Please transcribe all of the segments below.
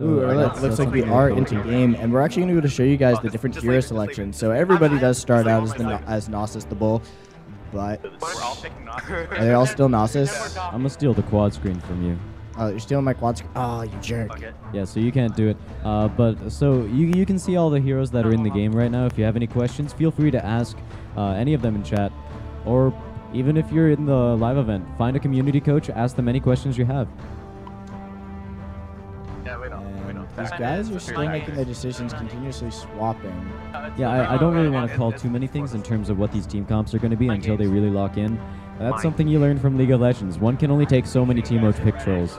So Ooh, I it guess looks like we are really into game, and we're actually going to go to show you guys the different hero selections. So everybody does start out as the as Knossos the Bull, but are they all still Knossos? I'm gonna steal the quad screen from you. Oh, you're stealing my quad screen. Oh, you jerk. Yeah, so you can't do it. Uh, but so you you can see all the heroes that are in the game right now. If you have any questions, feel free to ask uh, any of them in chat, or even if you're in the live event, find a community coach, ask them any questions you have. These guys are still making their decisions, continuously swapping. Yeah, I, I don't really want to call too many things in terms of what these team comps are going to be until they really lock in. That's something you learn from League of Legends. One can only take so many team pick trolls.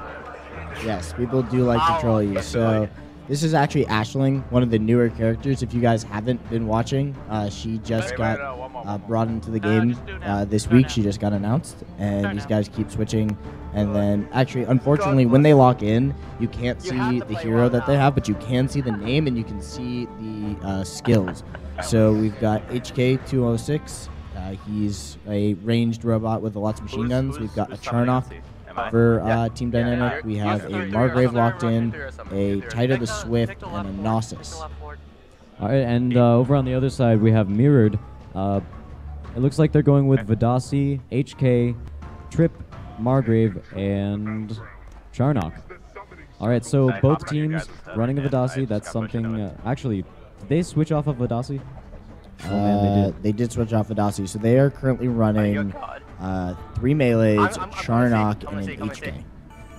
Yes, people do like to troll you. So this is actually Aisling, one of the newer characters. If you guys haven't been watching, uh, she just got uh, brought into the game uh, this week. She just got announced, and these guys keep switching. And then, actually, unfortunately, when they lock in, you can't see the hero that they have, but you can see the name and you can see the uh, skills. So we've got HK206. Uh, he's a ranged robot with lots of machine guns. We've got a Charnok for uh, Team Dynamic. We have a Margrave locked in, a Tyto the Swift, and a Knossos. All right, and uh, over on the other side, we have Mirrored. Uh, it looks like they're going with Vadasi, HK, Tripp, Margrave, and Charnok. All right, so both teams running a Vadasi. That's something. Uh, actually, did they switch off of Vadasi? Oh man, they Uh, did. they did switch off Vadasi, so they are currently running uh, three melees, Charnok, and an HK.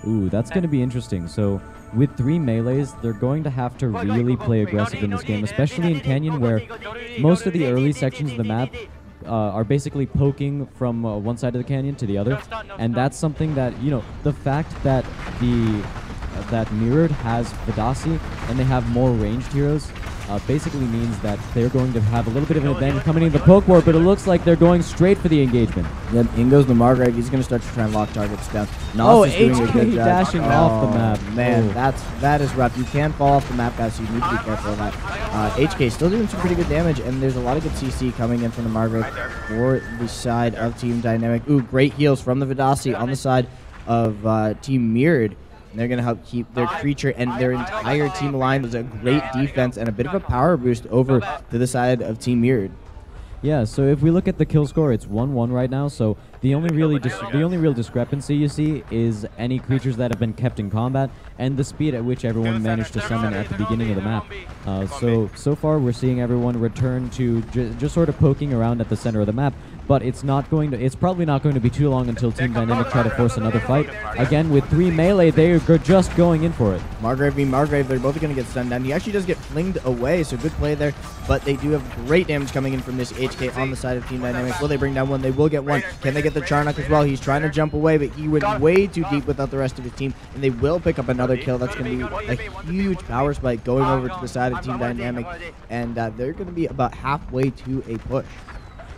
Ooh, that's going to be interesting. So, with three melees, they're going to have to really play aggressive in this game, especially in Canyon, where most of the early sections of the map uh, are basically poking from uh, one side of the canyon to the other, and that's something that you know the fact that the uh, that mirrored has Vadasi and they have more ranged heroes. Uh, basically means that they're going to have a little bit of an advantage coming into the poke war, but it looks like they're going straight for the engagement. Yep, in goes the Margrave. He's going to start to try and lock targets down. Oh, Nos is doing HK good job. dashing off the Oh, map. Man, Oh. that's that is rough. You can fall off the map, guys, so you need to be careful of that. Uh, HK still doing some pretty good damage, and there's a lot of good CC coming in from the Margrave for the side of Team Dynamic. Ooh, great heals from the Vadasi on the side of uh, Team Mirrored. And they're going to help keep their creature and their entire team aligned. There's a great defense and a bit of a power boost over to the side of Team Mirrored. Yeah, so if we look at the kill score, it's 1-1 right now. So the only really dis- the only real discrepancy you see is any creatures that have been kept in combat and the speed at which everyone managed to summon at the beginning of the map. Uh, so so far we're seeing everyone return to ju- just sort of poking around at the center of the map, but it's not going to it's probably not going to be too long until Team Dynamic try to force another fight. Again with three melee, they are just going in for it. Margrave v. Margrave, they're both going to get stunned down. He actually does get flinged away, so good play there. But they do have great damage coming in from this HK on the side of Team Dynamic. Will they bring down one? They will get one. Can they get the Charnok as well? He's trying to jump away, but he went way too deep without the rest of his team. And they will pick up another kill. That's going to be a huge power spike going over to the side of Team Dynamic. And uh, they're going to be about halfway to a push.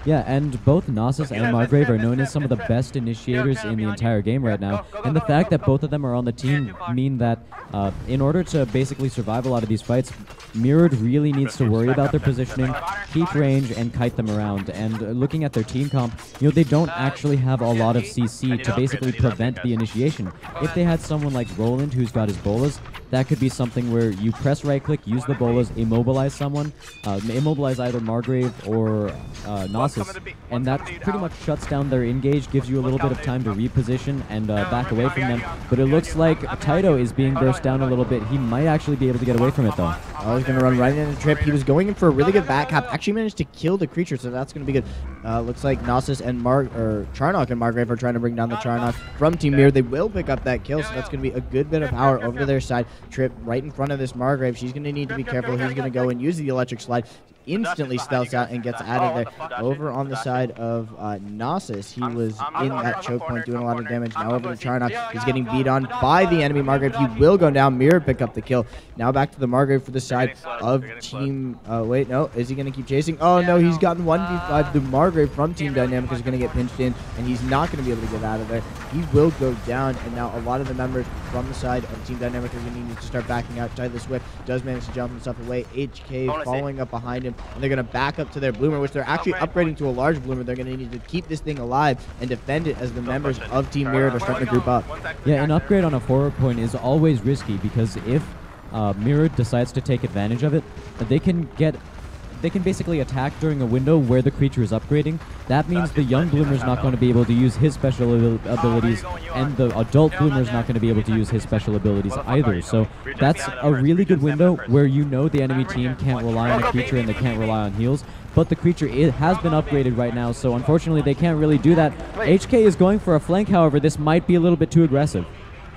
Yeah, and both Knossos and Margrave are known as some of the best initiators in the entire game right now. And the fact that both of them are on the team mean that uh, in order to basically survive a lot of these fights, Mirrored really needs to worry about their positioning, keep range, and kite them around. And uh, looking at their team comp, you know, they don't actually have a lot of CC to basically prevent the initiation. If they had someone like Roland who's got his bolas, that could be something where you press right click, use the bolas, immobilize someone, uh, immobilize either Margrave or uh, Knossos, and that pretty much shuts down their engage, gives you a little bit of time to reposition and uh, back away from them. But it looks like Tyto is being burst down a little bit. He might actually be able to get away from it though. Oh, he's going to run right into the Tripp. He was going in for a really good back cap. Actually managed to kill the creature, so that's going to be good. Uh, looks like Knossos and Mar or Charnok and Margrave are trying to bring down the Charnok from Team Mirror. They will pick up that kill, so that's going to be a good bit of power over to their side. Tripp right in front of this Margrave. She's going to need to be careful. He's going to go and use the electric slide. Instantly stealths out and gets out of there. Over on the side of uh, Knossos, he was in that choke point doing a lot of damage. Now over to Charnok. He's getting beat on by the enemy Margrave. He will go down. Mirror pick up the kill. Now back to the Margrave for the side of Team. Uh, wait, no. Is he going to keep chasing? Oh, no. He's gotten 1v5. The Margrave from Team Dynamic is going to get pinched in, and he's not going to be able to get out of there. He will go down, and now a lot of the members from the side of Team Dynamic are going to need to start backing out. Tyto Swift does manage to jump himself away. HK following up behind him, and they're going to back up to their Bloomer, which they're actually upgrading to a large Bloomer. They're going to need to keep this thing alive and defend it as the members of Team Mirror are starting to group up. Yeah, an upgrade on a forward point is always risky because if uh, Mirror decides to take advantage of it, they can get they can basically attack during a window where the creature is upgrading. That means the young bloomer is not going to be able to use his special abil- abilities, and the adult bloomer is not going to be able to use his special abilities either. So that's a really good window where you know the enemy team can't rely on the creature and they can't rely on heals. But the creature i has been upgraded right now, so unfortunately they can't really do that. HK is going for a flank, however, this might be a little bit too aggressive.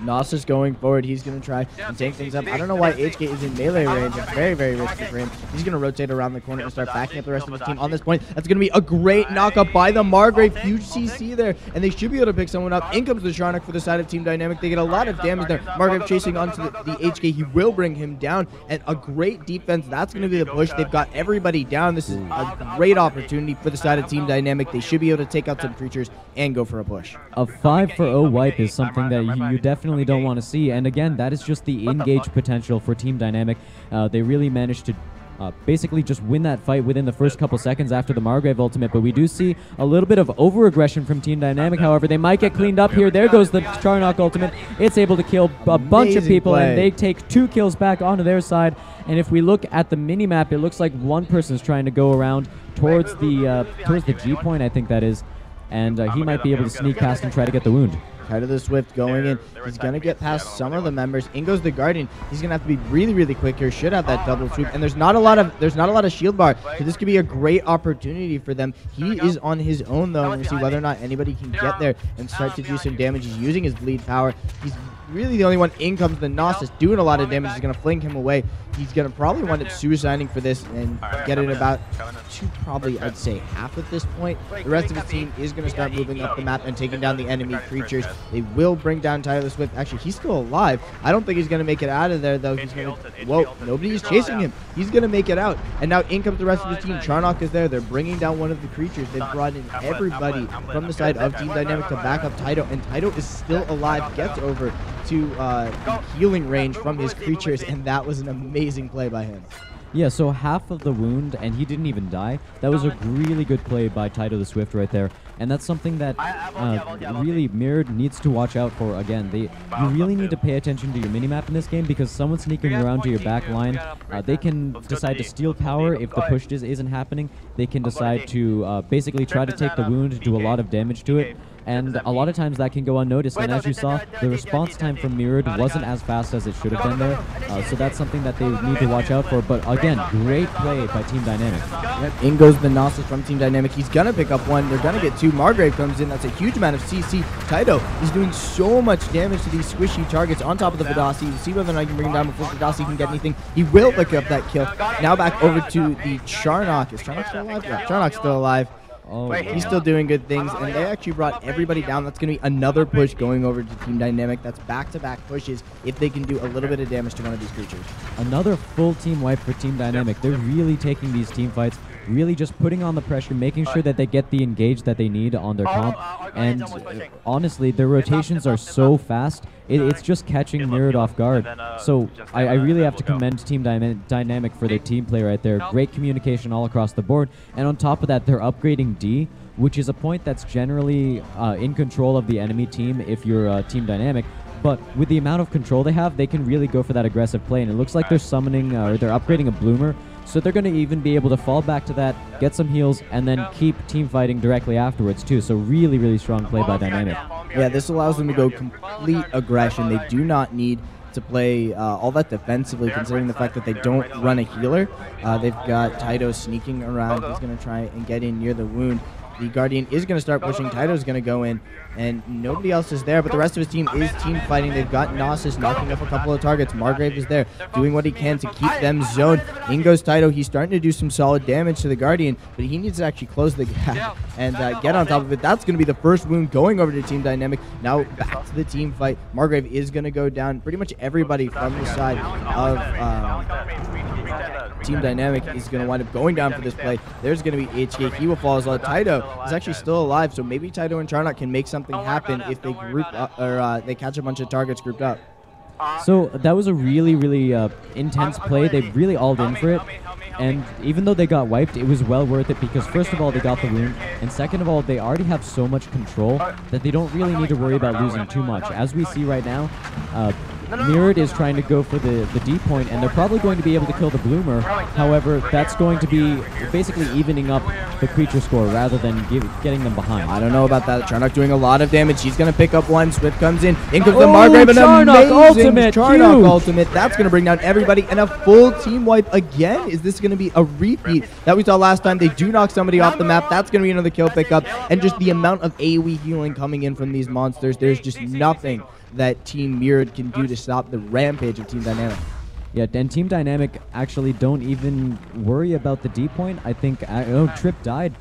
Nos is going forward. He's going to try and take things up. I don't know why HK is in melee range. It's very, very risky for him. He's going to rotate around the corner and start backing up the rest of his team on this point. That's going to be a great knockup by the Margrave. Huge CC there, and they should be able to pick someone up. In comes the Charnok for the side of Team Dynamic. They get a lot of damage there. Margrave chasing onto the, the HK. He will bring him down, and a great defense. That's going to be the push. They've got everybody down. This is a great opportunity for the side of Team Dynamic. They should be able to take out some creatures and go for a push. A 5 for 0 wipe is something that you, you definitely don't want to see. And again, that is just the engage potential for Team Dynamic. Uh, they really managed to uh, basically just win that fight within the first couple seconds after the Margrave ultimate. But we do see a little bit of over-aggression from Team Dynamic. However, they might get cleaned up here. There goes the Charnok ultimate. It's able to kill a bunch of people, play. and they take two kills back onto their side. And if we look at the mini-map, it looks like one person's trying to go around towards the uh, towards the G point, I think that is. And uh, he might be able to sneak past and try to get the wound. Tyto the Swift going in. He's going to get past some of the members. In goes the Guardian. He's going to have to be really, really quick here. Should have that double sweep. And there's not a lot of there's not a lot of shield bar. So this could be a great opportunity for them. He is on his own though. And we'll see whether or not anybody can get there and start to do some damage. He's using his bleed power. He's really the only one. In comes the Knossos doing a lot of damage. He's going to fling him away. He's going to probably wind up suiciding for this and get it about two, probably I'd say half at this point. The rest of his team is going to start moving up the map and taking down the enemy creatures. They will bring down Tyto Swift. Actually, he's still alive. I don't think he's going to make it out of there, though. He's to. Whoa, nobody is chasing him. He's going to make it out. And now in comes the rest of the team. Charnok is there. They're bringing down one of the creatures. They've brought in everybody from the side of Team Dynamic to back up Tyto. And Tyto is still alive. Gets over to uh, healing range from his creatures. And that was an amazing play by him. Yeah, so half of the wound, and he didn't even die. That was a really good play by Tyto the Swift right there. And that's something that uh, really Mirrored needs to watch out for. Again, they you really need to pay attention to your minimap in this game because someone sneaking around to your back line, uh, they can decide to steal power if the push is, isn't happening. They can decide to uh, basically try to take the wound, do a lot of damage to it. And a lot of times that can go unnoticed. And as you saw, the response time from Mirrored wasn't as fast as it should have been there. Uh, so that's something that they need to watch out for. But again, great play by Team Dynamic. Yep, in goes the Knossos from Team Dynamic. He's gonna pick up one. They're gonna get two. Margrave comes in. That's a huge amount of CC. Tyto is doing so much damage to these squishy targets on top of the Vadasi. We'll see whether or not he can bring him down before Vadasi can get anything. He will pick up that kill. Now back over to the Charnok. Is Charnok still alive? Yeah, Charnok's still alive. Oh, He's wow. still doing good things, and they actually brought everybody down. That's going to be another push going over to Team Dynamic. That's back-to-back pushes if they can do a little bit of damage to one of these creatures. Another full team wipe for Team Dynamic. They're really taking these team fights, really just putting on the pressure, making sure that they get the engage that they need on their comp. And uh, honestly, their rotations are so fast, it, it's just catching Mirrored off guard. So I, I really have to commend Team Dyna- Dynamic for their team play right there. Great communication all across the board. And on top of that, they're upgrading D, which is a point that's generally uh, in control of the enemy team if you're uh, Team Dynamic. But with the amount of control they have, they can really go for that aggressive play. And it looks like they're summoning uh, or they're upgrading a bloomer. So they're going to even be able to fall back to that, get some heals, and then keep team fighting directly afterwards too. So really, really strong play by Dynamic. Yeah, this allows them to go complete aggression. They do not need to play uh, all that defensively, considering the fact that they don't run a healer. Uh, they've got Tyto sneaking around. He's going to try and get in near the wound. The Guardian is going to start pushing. Tyto's going to go in, and nobody else is there. But the rest of his team is team fighting. They've got Knossos knocking up a couple of targets. Margrave is there, doing what he can to keep them zoned. In goes Tyto. He's starting to do some solid damage to the Guardian, but he needs to actually close the gap and uh, get on top of it. That's going to be the first wound going over to Team Dynamic. Now back to the team fight. Margrave is going to go down. Pretty much everybody from the side of. Um, Team Dynamic is going to wind up going down for this play. There's going to be HK. He will fall as well. Tyto is actually still alive, so maybe Tyto and Charnok can make something happen if they group up, or uh, they catch a bunch of targets grouped up. So that was a really, really uh, intense play. They really all in for it. And even though they got wiped, it was well worth it because first of all, they got the wound, and second of all, they already have so much control that they don't really need to worry about losing too much. As we see right now, uh, Mirrored is trying to go for the, the D point, and they're probably going to be able to kill the Bloomer. However, that's going to be basically evening up the creature score rather than give, getting them behind. I don't know about that. Charnok doing a lot of damage. He's going to pick up one. Swift comes in. In comes Oh, the Margrave. An Charnok amazing ultimate, Charnok ultimate. That's going to bring down everybody. And a full team wipe again. Is this going to be a repeat that we saw last time? They do knock somebody off the map. That's going to be another kill pickup. And just the amount of AoE healing coming in from these monsters. There's just nothing that Team Mirrored can do to stop the rampage of Team Dynamic. Yeah, and Team Dynamic actually don't even worry about the D point. I think, uh, oh, Tripp died.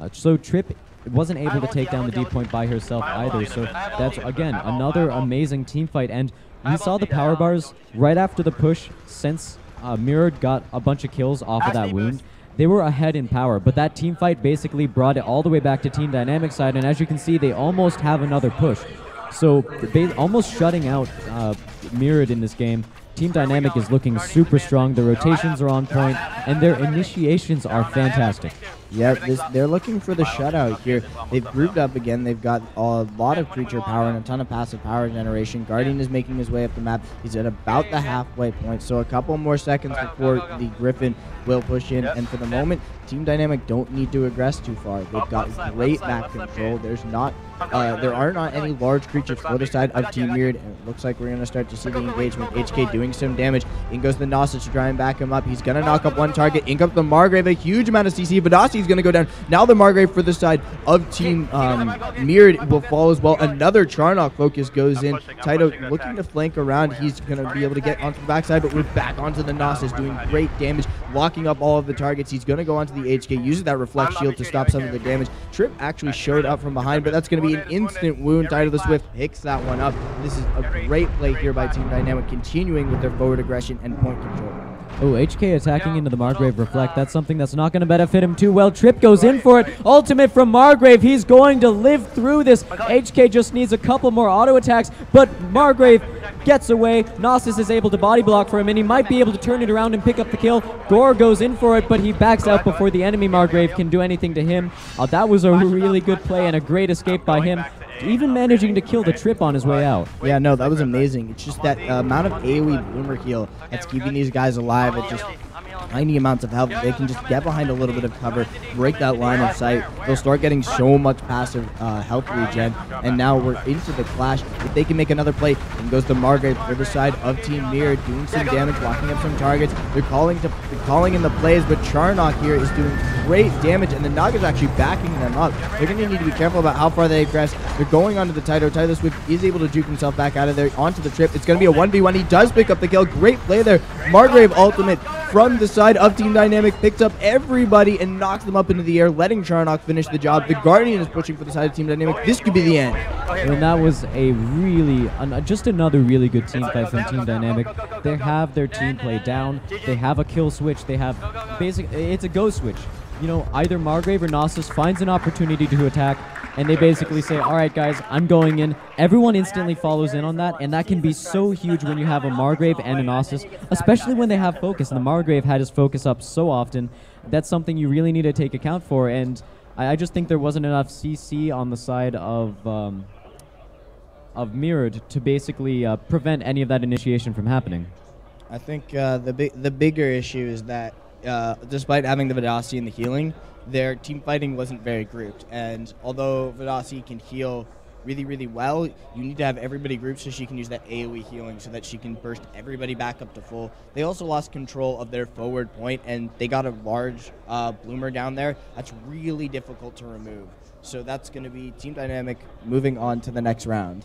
Uh, so Tripp wasn't able to take down the D point by herself either. So that's, again, another amazing team fight. And we saw the power bars right after the push since uh, Mirrored got a bunch of kills off of that wound. They were ahead in power, but that team fight basically brought it all the way back to Team Dynamic side. And as you can see, they almost have another push. So almost shutting out uh, Mirrored in this game. Team Dynamic is looking super strong. The rotations are on point, and their initiations are fantastic. Yep, this, they're looking for the shutout here. They've grouped up again. They've got a lot of creature power and a ton of passive power generation. Guardian is making his way up the map. He's at about the halfway point, so a couple more seconds before the Griffin will push in. And for the moment, Team Dynamic don't need to aggress too far. They've got great map control. There's not, uh, there are not any large creatures for the side of Team Weird, and it looks like we're gonna start to see the engagement. HK doing some damage. In goes the Knossos to try and back him up. He's gonna knock up one target. In comes the Margrave, a huge amount of CC. Vadasi's gonna go down. Now the Margrave for the side of Team um, Mirrored will fall as well. Another Charnok focus goes in. Tyto looking to flank around. He's gonna be able to get onto the backside, but we're back onto the Knossos, doing great damage, locking up all of the targets. He's gonna go onto the HK, using that reflect shield to stop some of the damage. Tripp actually showed up from behind, but that's gonna be an instant wound. Tyto the Swift picks that one up. This is a great play here by Team Dynamic, continuing with their forward aggression and point control. Oh, HK attacking into the Margrave Reflect. That's something that's not going to benefit him too well. Tripp goes in for it. Ultimate from Margrave. He's going to live through this. HK just needs a couple more auto attacks, but Margrave gets away. Knossos is able to body block for him, and he might be able to turn it around and pick up the kill. Gore goes in for it, but he backs out before the enemy Margrave can do anything to him. Uh, that was a really good play and a great escape by him. Even managing to kill the Tripp on his way out. Yeah, no, that was amazing. It's just that uh, amount of AoE bloomer heal that's keeping these guys alive. It just tiny amounts of health. They can just get behind a little bit of cover, break that line of sight. They'll start getting so much passive uh, health regen. And now we're into the clash. If they can make another play, and goes to Margaret Riverside of Team Mirror, doing some damage, locking up some targets. They're calling to calling in the plays, but Charnok here is doing great damage, and the Naga's actually backing them up. They're going to need to be careful about how far they aggress. They're going onto the Tyto. Tyto Swift is able to juke himself back out of there onto the Tripp. It's going to be a 1v1. He does pick up the kill. Great play there. Margrave ultimate from the side of Team Dynamic picks up everybody and knocks them up into the air, letting Charnok finish the job. The Guardian is pushing for the side of Team Dynamic. This could be the end. And that was a really, an, uh, just another really good team fight from Team Dynamic. They have their team play down. They have a kill switch. They have basic. It's a go switch. You know, either Margrave or Knossos finds an opportunity to attack, and they basically say, "All right, guys, I'm going in." Everyone instantly follows in on that, and that can be so huge when you have a Margrave and an Knossos, especially when they have focus. And the Margrave had his focus up so often. That's something you really need to take account for. And I, I just think there wasn't enough CC on the side of. Um, of mirrored to basically uh, prevent any of that initiation from happening. I think uh, the the bigger issue is that uh, despite having the Vadasi and the healing, their team fighting wasn't very grouped. And although Vadasi can heal really really well, you need to have everybody grouped so she can use that AOE healing so that she can burst everybody back up to full. They also lost control of their forward point and they got a large uh, bloomer down there. That's really difficult to remove. So that's going to be Team Dynamic moving on to the next round.